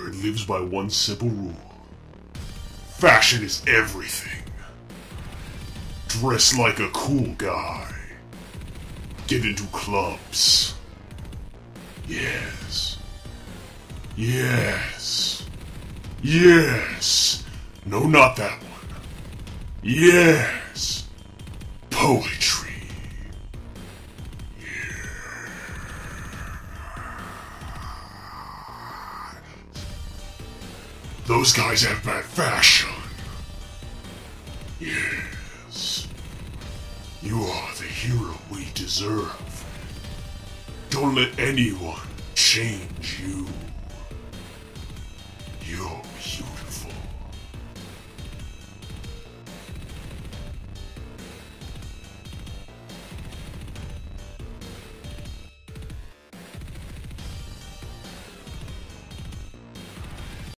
and lives by one simple rule fashion is everything. Dress like a cool guy. Get into clubs. Yes. Yes. Yes. No, not that one. Yes. Poetry. Those guys have bad fashion. Yes. You are the hero we deserve. Don't let anyone change you. You're.